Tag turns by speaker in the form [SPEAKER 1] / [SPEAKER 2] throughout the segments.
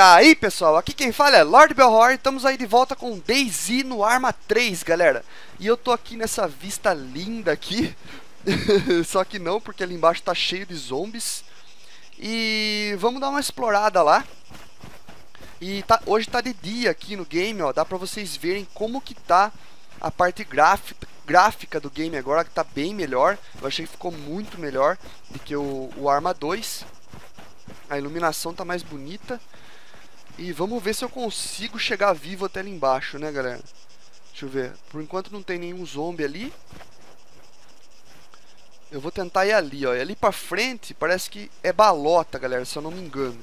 [SPEAKER 1] aí pessoal, aqui quem fala é Lord Belhor estamos aí de volta com DayZ no Arma 3 galera. E eu tô aqui nessa vista linda aqui Só que não, porque ali embaixo tá cheio de zombies. E vamos dar uma explorada lá. E tá, hoje tá de dia aqui no game, ó Dá pra vocês verem como que tá a parte gráfica, gráfica do game agora Que tá bem melhor. Eu achei que ficou muito melhor do que o, o Arma 2 a iluminação tá mais bonita. E vamos ver se eu consigo chegar vivo até ali embaixo, né, galera? Deixa eu ver. Por enquanto não tem nenhum zombie ali. Eu vou tentar ir ali, ó. E ali pra frente parece que é balota, galera, se eu não me engano.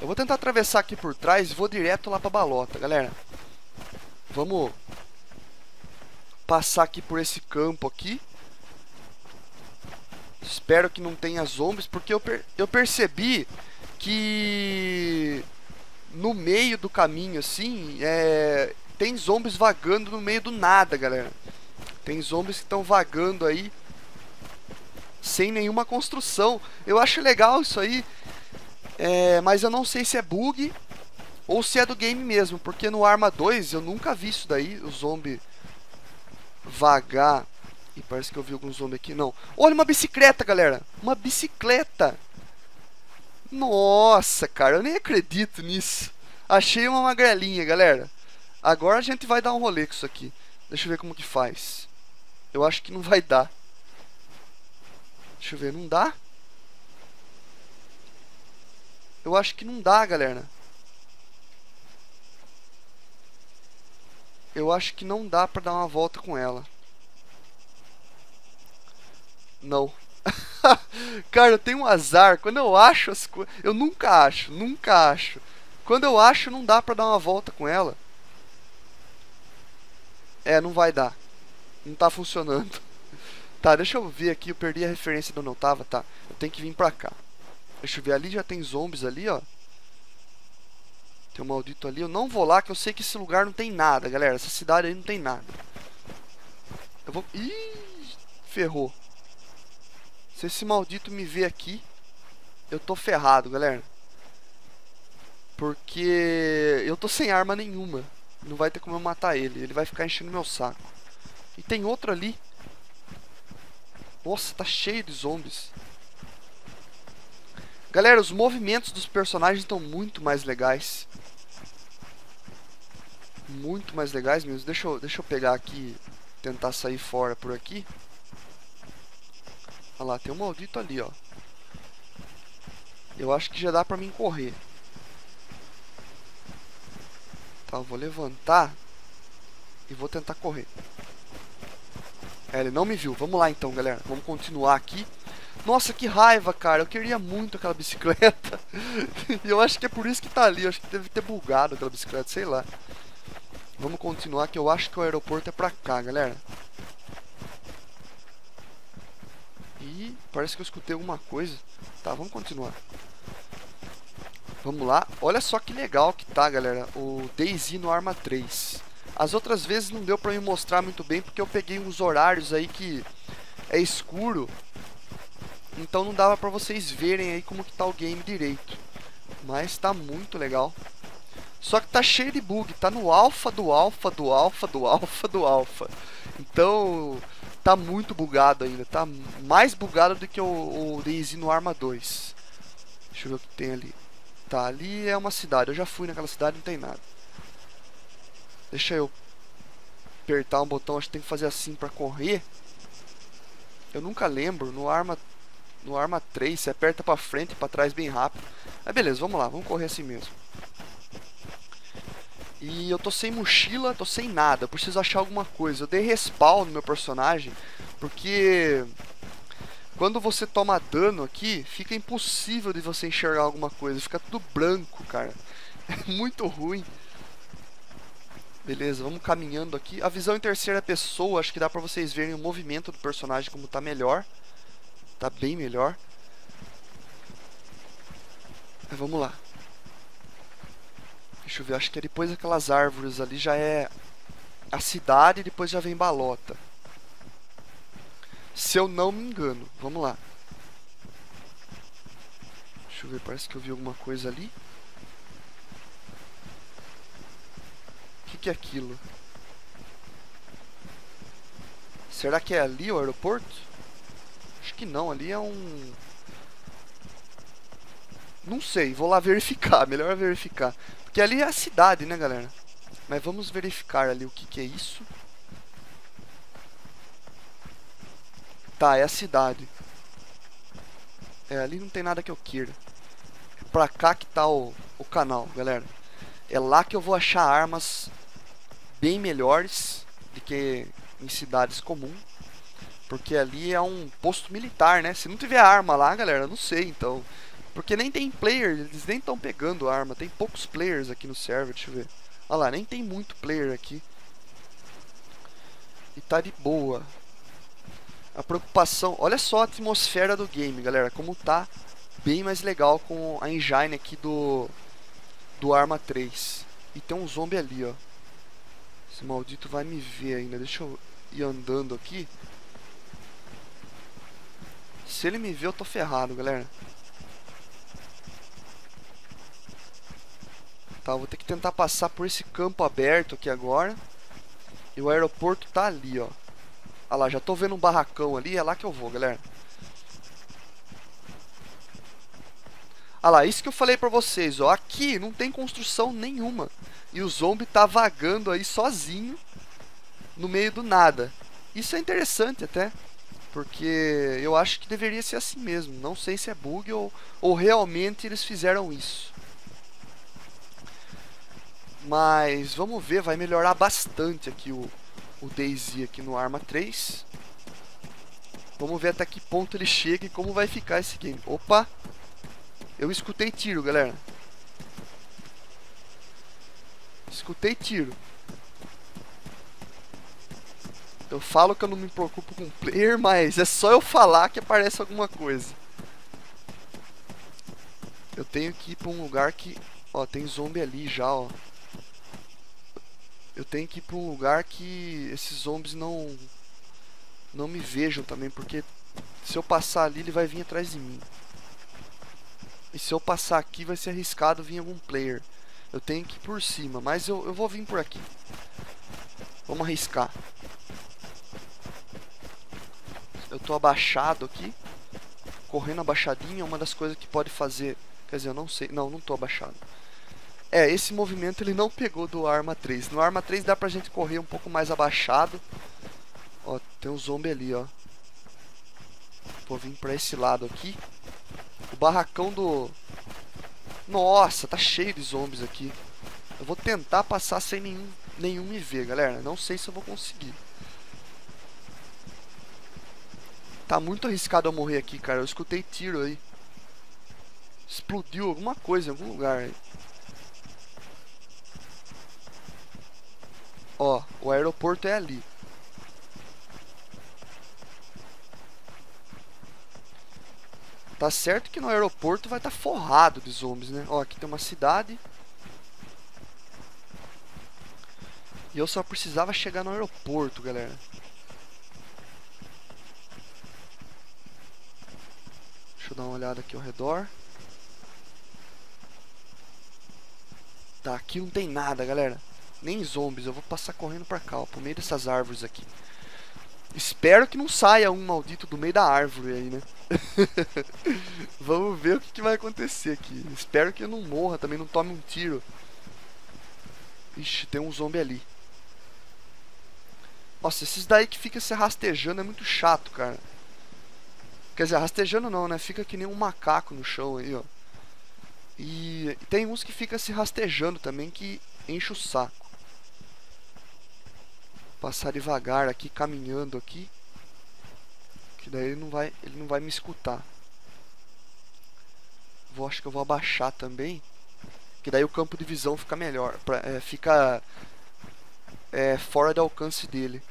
[SPEAKER 1] Eu vou tentar atravessar aqui por trás e vou direto lá pra balota, galera. Vamos passar aqui por esse campo aqui. Espero que não tenha zombies, porque eu, per eu percebi que no meio do caminho, assim, é... tem zombies vagando no meio do nada, galera. Tem zombies que estão vagando aí sem nenhuma construção. Eu acho legal isso aí, é... mas eu não sei se é bug ou se é do game mesmo, porque no Arma 2 eu nunca vi isso daí, o zombie vagar e parece que eu vi algum zombie aqui. Não. Olha uma bicicleta, galera. Uma bicicleta. Nossa, cara. Eu nem acredito nisso. Achei uma magrelinha, galera. Agora a gente vai dar um rolê com isso aqui. Deixa eu ver como que faz. Eu acho que não vai dar. Deixa eu ver. Não dá? Eu acho que não dá, galera. Eu acho que não dá pra dar uma volta com ela. Não. Cara, eu tenho um azar. Quando eu acho as coisas. Eu nunca acho, nunca acho. Quando eu acho, não dá pra dar uma volta com ela. É, não vai dar. Não tá funcionando. Tá, deixa eu ver aqui. Eu perdi a referência de onde eu tava. Tá, eu tenho que vir pra cá. Deixa eu ver. Ali já tem zombies ali, ó. Tem um maldito ali. Eu não vou lá, que eu sei que esse lugar não tem nada, galera. Essa cidade aí não tem nada. Eu vou... Ih, ferrou. Se esse maldito me ver aqui, eu tô ferrado, galera. Porque eu tô sem arma nenhuma. Não vai ter como eu matar ele. Ele vai ficar enchendo meu saco. E tem outro ali. Nossa, tá cheio de zombies. Galera, os movimentos dos personagens estão muito mais legais. Muito mais legais mesmo. Deixa eu, deixa eu pegar aqui, tentar sair fora por aqui. Olha lá, tem um maldito ali, ó. Eu acho que já dá pra mim correr. Tá, eu vou levantar e vou tentar correr. É, ele não me viu. Vamos lá então, galera. Vamos continuar aqui. Nossa, que raiva, cara. Eu queria muito aquela bicicleta. e eu acho que é por isso que tá ali. Eu acho que deve ter bugado aquela bicicleta, sei lá. Vamos continuar que eu acho que o aeroporto é pra cá, galera. Parece que eu escutei alguma coisa. Tá, vamos continuar. Vamos lá. Olha só que legal que tá, galera. O Daisy no Arma 3. As outras vezes não deu pra me mostrar muito bem porque eu peguei uns horários aí que é escuro. Então não dava pra vocês verem aí como que tá o game direito. Mas tá muito legal. Só que tá cheio de bug. Tá no alfa do alfa do alfa do alfa do alfa. Então tá muito bugado ainda. Tá mais bugado do que o, o no Arma 2. Deixa eu ver o que tem ali. Tá, ali é uma cidade. Eu já fui naquela cidade, não tem nada. Deixa eu apertar um botão. Acho que tem que fazer assim pra correr. Eu nunca lembro. No Arma, no Arma 3, você aperta pra frente e pra trás bem rápido. Mas beleza, vamos lá. Vamos correr assim mesmo. E eu tô sem mochila, tô sem nada. Preciso achar alguma coisa. Eu dei respawn no meu personagem, porque quando você toma dano aqui, fica impossível de você enxergar alguma coisa. Fica tudo branco, cara. É muito ruim. Beleza, vamos caminhando aqui. A visão em terceira pessoa, acho que dá pra vocês verem o movimento do personagem como tá melhor. Tá bem melhor. Mas vamos lá. Deixa eu ver, acho que é depois daquelas árvores ali já é a cidade e depois já vem Balota. Se eu não me engano. Vamos lá. Deixa eu ver, parece que eu vi alguma coisa ali. que, que é aquilo. Será que é ali o aeroporto? Acho que não, ali é um... Não sei, vou lá verificar, melhor verificar. Porque ali é a cidade, né, galera? Mas vamos verificar ali o que, que é isso. Tá, é a cidade. É, ali não tem nada que eu queira. É pra cá que tá o, o canal, galera. É lá que eu vou achar armas bem melhores do que em cidades comuns. Porque ali é um posto militar, né? Se não tiver arma lá, galera, eu não sei, então. Porque nem tem player, eles nem estão pegando arma. Tem poucos players aqui no server, deixa eu ver. Olha lá, nem tem muito player aqui. E tá de boa. A preocupação... Olha só a atmosfera do game, galera. Como tá bem mais legal com a engine aqui do... Do Arma 3. E tem um zombie ali, ó. Esse maldito vai me ver ainda. Deixa eu ir andando aqui. Se ele me ver, eu tô ferrado, galera. Tá, vou ter que tentar passar por esse campo aberto aqui agora. E o aeroporto tá ali, ó. Olha lá, já tô vendo um barracão ali, é lá que eu vou, galera. Olha lá, isso que eu falei pra vocês, ó. Aqui não tem construção nenhuma. E o zombie tá vagando aí sozinho no meio do nada. Isso é interessante até. Porque eu acho que deveria ser assim mesmo. Não sei se é bug ou, ou realmente eles fizeram isso. Mas vamos ver, vai melhorar bastante aqui o, o Daisy aqui no Arma 3. Vamos ver até que ponto ele chega e como vai ficar esse game. Opa! Eu escutei tiro, galera. Escutei tiro. Eu falo que eu não me preocupo com player, mas é só eu falar que aparece alguma coisa. Eu tenho que ir pra um lugar que... Ó, tem zombie ali já, ó. Eu tenho que ir pra um lugar que esses zombies não... Não me vejam também, porque... Se eu passar ali, ele vai vir atrás de mim. E se eu passar aqui, vai ser arriscado vir algum player. Eu tenho que ir por cima, mas eu, eu vou vir por aqui. Vamos arriscar. Eu tô abaixado aqui. Correndo abaixadinho é uma das coisas que pode fazer. Quer dizer, eu não sei. Não, não tô abaixado. É, esse movimento ele não pegou do Arma 3. No Arma 3 dá pra gente correr um pouco mais abaixado. Ó, tem um zombie ali, ó. Vou vir pra esse lado aqui. O barracão do... Nossa, tá cheio de zombies aqui. Eu vou tentar passar sem nenhum, nenhum me ver, galera. Não sei se eu vou conseguir. Tá muito arriscado eu morrer aqui, cara. Eu escutei tiro aí. Explodiu alguma coisa em algum lugar aí. Ó, o aeroporto é ali. Tá certo que no aeroporto vai estar tá forrado de zombies, né? Ó, aqui tem uma cidade. E eu só precisava chegar no aeroporto, galera. Deixa eu dar uma olhada aqui ao redor. Tá, aqui não tem nada, galera. Nem zombies. Eu vou passar correndo pra cá, ó, pro meio dessas árvores aqui. Espero que não saia um maldito do meio da árvore aí, né? Vamos ver o que, que, vai acontecer aqui. Espero que eu não morra, também não tome um tiro. Ixi, tem um zombie ali. Nossa, esses daí que fica se rastejando é muito chato, cara. Quer dizer, rastejando não, né? Fica que nem um macaco no chão aí, ó. E tem uns que fica se rastejando também que enche o saco. Passar devagar aqui, caminhando aqui. Que daí ele não vai, ele não vai me escutar. Vou, acho que eu vou abaixar também. Que daí o campo de visão fica melhor. Pra, é, fica é, fora do alcance dele.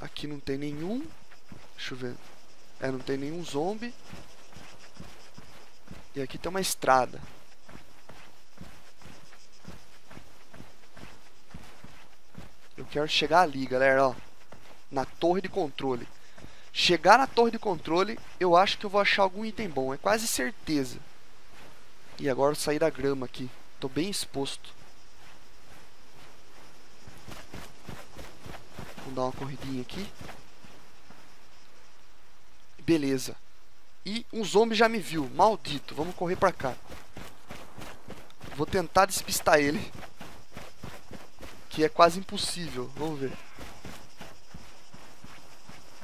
[SPEAKER 1] Aqui não tem nenhum. Deixa eu ver. É, não tem nenhum zombie. E aqui tem uma estrada. Eu quero chegar ali, galera, ó. Na torre de controle. Chegar na torre de controle, eu acho que eu vou achar algum item bom. É quase certeza. E agora sair da grama aqui. tô bem exposto. Vamos dar uma corridinha aqui. Beleza. E um zombie já me viu. Maldito. Vamos correr pra cá. Vou tentar despistar ele. Que é quase impossível. Vamos ver.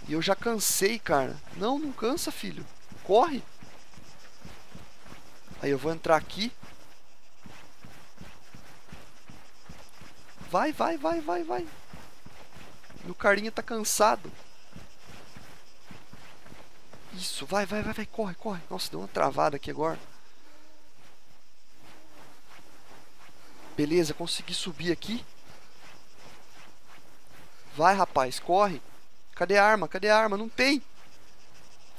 [SPEAKER 1] E eu já cansei, cara. Não, não cansa, filho. Corre. Aí eu vou entrar aqui. Vai, vai, vai, vai, vai. O carinha tá cansado. Isso, vai, vai, vai, vai, corre, corre. Nossa, deu uma travada aqui agora. Beleza, consegui subir aqui. Vai, rapaz, corre. Cadê a arma? Cadê a arma? Não tem.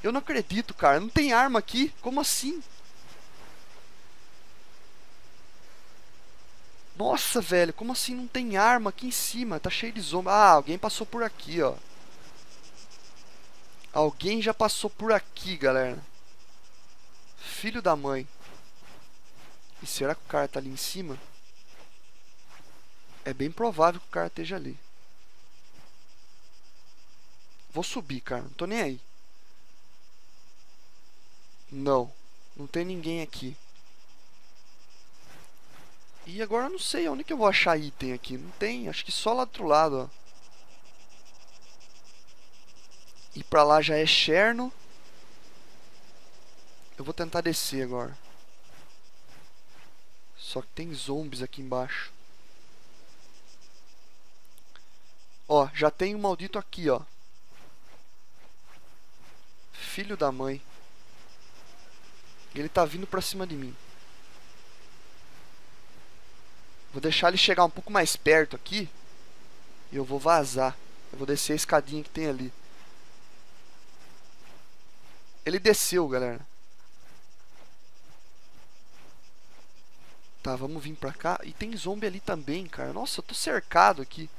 [SPEAKER 1] Eu não acredito, cara. Não tem arma aqui. Como assim? Nossa, velho. Como assim não tem arma aqui em cima? Tá cheio de zombies. Ah, alguém passou por aqui, ó. Alguém já passou por aqui, galera. Filho da mãe. E será que o cara tá ali em cima? É bem provável que o cara esteja ali. Vou subir, cara. Não tô nem aí. Não. Não tem ninguém aqui. E agora eu não sei onde que eu vou achar item aqui. Não tem. Acho que só lá do outro lado, ó. E pra lá já é Cherno. Eu vou tentar descer agora. Só que tem zombies aqui embaixo. Ó, já tem um maldito aqui, ó. Filho da mãe. Ele tá vindo pra cima de mim. Vou deixar ele chegar um pouco mais perto aqui. E eu vou vazar. Eu vou descer a escadinha que tem ali. Ele desceu, galera. Tá, vamos vir pra cá. E tem zombie ali também, cara. Nossa, eu tô cercado aqui.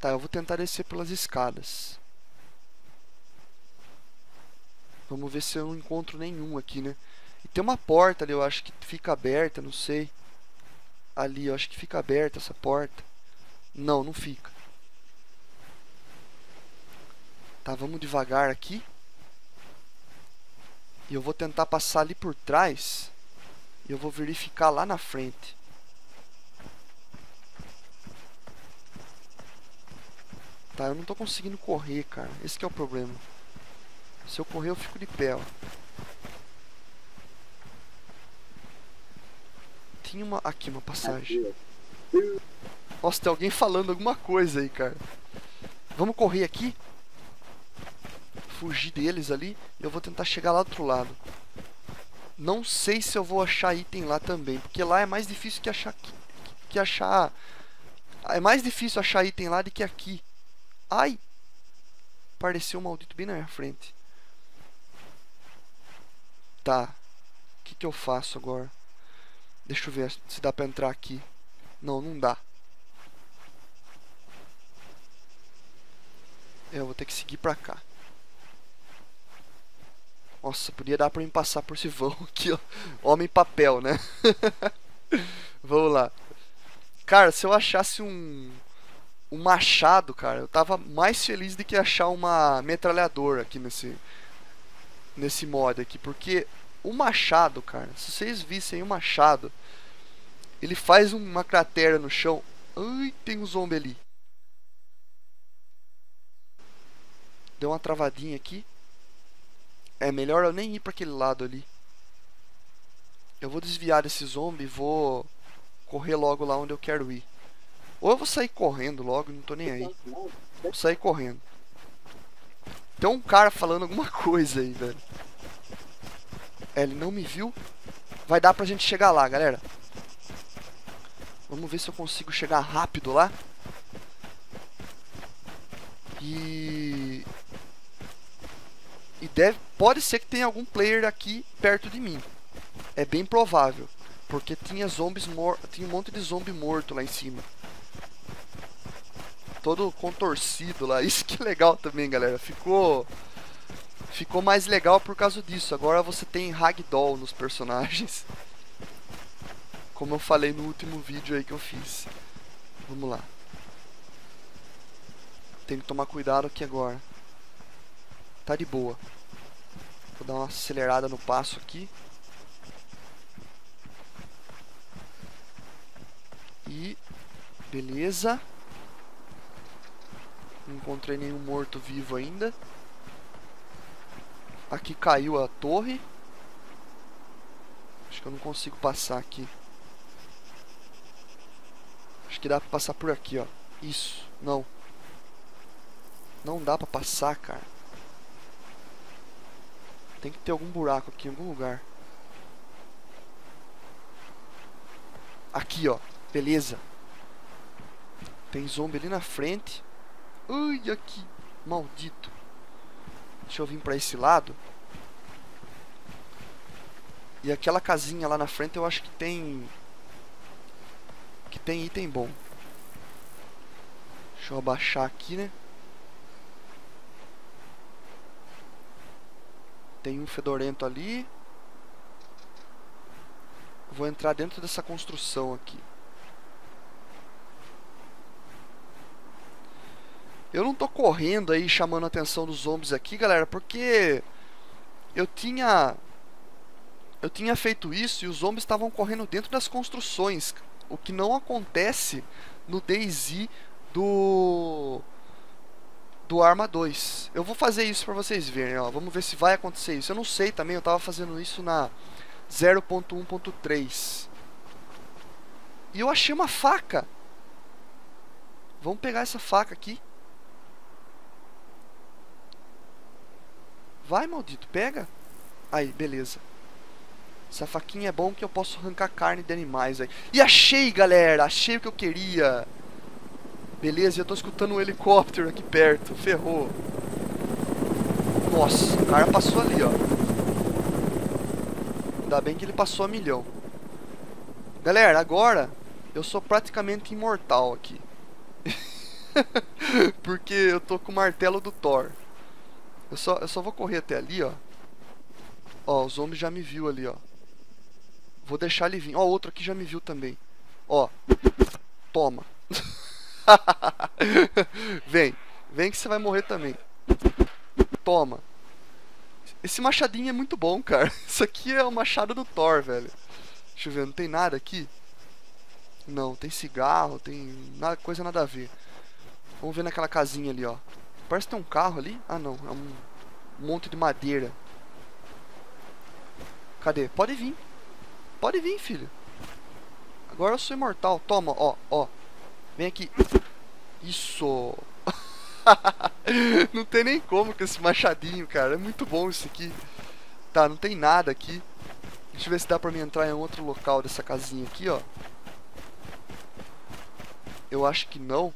[SPEAKER 1] Tá, eu vou tentar descer pelas escadas. Vamos ver se eu não encontro nenhum aqui, né? E tem uma porta ali, eu acho que fica aberta, não sei. Ali, eu acho que fica aberta essa porta. Não, não fica. Tá, vamos devagar aqui. E eu vou tentar passar ali por trás. E eu vou verificar lá na frente. Tá, eu não tô conseguindo correr, cara. Esse é o problema. Se eu correr, eu fico de pé, ó. Uma... Aqui, uma passagem. Nossa, tem alguém falando alguma coisa aí, cara. Vamos correr aqui? fugir deles ali. Eu vou tentar chegar lá do outro lado. Não sei se eu vou achar item lá também. Porque lá é mais difícil que achar... Que achar... É mais difícil achar item lá do que aqui. Ai! Apareceu um maldito bem na minha frente. Tá. O que, que eu faço agora? Deixa eu ver se dá pra entrar aqui. Não, não dá. Eu vou ter que seguir pra cá. Nossa, podia dar pra mim passar por esse vão aqui, ó. Homem papel, né? Vamos lá. Cara, se eu achasse um um machado, cara, eu tava mais feliz do que achar uma metralhadora aqui nesse nesse mod aqui, porque o machado, cara, se vocês vissem o machado, ele faz uma cratera no chão. Ai, tem um zombie ali. Deu uma travadinha aqui. É melhor eu nem ir para aquele lado ali. Eu vou desviar desse zombie e vou correr logo lá onde eu quero ir. Ou eu vou sair correndo logo, não tô nem aí. Vou sair correndo. Tem um cara falando alguma coisa aí, velho. É, ele não me viu. Vai dar pra gente chegar lá, galera. Vamos ver se eu consigo chegar rápido lá. E e deve, pode ser que tenha algum player aqui perto de mim. É bem provável. Porque tinha zombies mor tinha um monte de zombie morto lá em cima. Todo contorcido lá. Isso que é legal também, galera. Ficou ficou mais legal por causa disso. Agora você tem ragdoll nos personagens. Como eu falei no último vídeo aí que eu fiz. Vamos lá. Tem que tomar cuidado aqui agora. Tá de boa. Vou dar uma acelerada no passo aqui. E... Beleza. Não encontrei nenhum morto-vivo ainda. Aqui caiu a torre. Acho que eu não consigo passar aqui. Acho que dá pra passar por aqui, ó. Isso. Não. Não dá pra passar, cara. Tem que ter algum buraco aqui em algum lugar. Aqui, ó. Beleza. Tem zombie ali na frente. Ui, aqui. Maldito. Deixa eu vir pra esse lado. E aquela casinha lá na frente eu acho que tem... Que tem item bom. Deixa eu abaixar aqui, né? Tem um fedorento ali. Vou entrar dentro dessa construção aqui. Eu não tô correndo aí chamando a atenção dos zombies aqui, galera, porque eu tinha eu tinha feito isso e os zombies estavam correndo dentro das construções, o que não acontece no DayZ do do Arma 2. Eu vou fazer isso para vocês verem, ó. Vamos ver se vai acontecer isso. Eu não sei também, eu tava fazendo isso na 0.1.3. E eu achei uma faca. Vamos pegar essa faca aqui. Vai, maldito, pega. Aí, beleza. Essa faquinha é bom que eu posso arrancar carne de animais aí. E achei, galera! Achei o que eu queria. Beleza, eu tô escutando um helicóptero aqui perto. Ferrou. Nossa, o cara passou ali, ó. Ainda bem que ele passou a milhão. Galera, agora eu sou praticamente imortal aqui. Porque eu tô com o martelo do Thor. Eu só, eu só vou correr até ali, ó. Ó, o zombie já me viu ali, ó. Vou deixar ele vir. Ó, outro aqui já me viu também. Ó. Toma. vem. Vem que você vai morrer também. Toma. Esse machadinho é muito bom, cara. Isso aqui é o machado do Thor, velho. Deixa eu ver, não tem nada aqui? Não, tem cigarro, tem nada, coisa nada a ver. Vamos ver naquela casinha ali, ó. Parece que tem um carro ali. Ah, não. É um monte de madeira. Cadê? Pode vir. Pode vir, filho. Agora eu sou imortal. Toma, ó, ó. Vem aqui. Isso. não tem nem como com esse machadinho, cara. É muito bom isso aqui. Tá, não tem nada aqui. Deixa eu ver se dá pra mim entrar em outro local dessa casinha aqui, ó. Eu acho que não.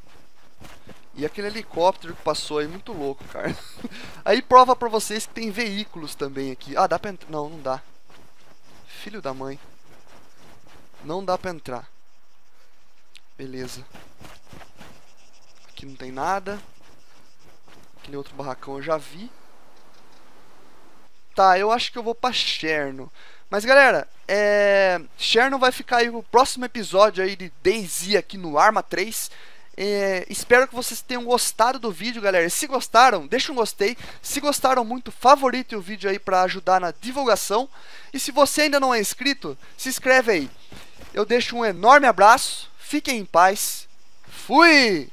[SPEAKER 1] E aquele helicóptero que passou aí, muito louco, cara. Aí prova pra vocês que tem veículos também aqui. Ah, dá pra entrar. Não, não dá. Filho da mãe. Não dá pra entrar. Beleza. Aqui não tem nada. Aquele outro barracão eu já vi. Tá, eu acho que eu vou pra Cherno. Mas galera, é... Cherno vai ficar aí o próximo episódio aí de DayZ aqui no Arma 3. É, espero que vocês tenham gostado do vídeo, galera. Se gostaram, deixa um gostei. Se gostaram muito, favorite o vídeo aí para ajudar na divulgação. E se você ainda não é inscrito, se inscreve aí. Eu deixo um enorme abraço. Fiquem em paz. Fui!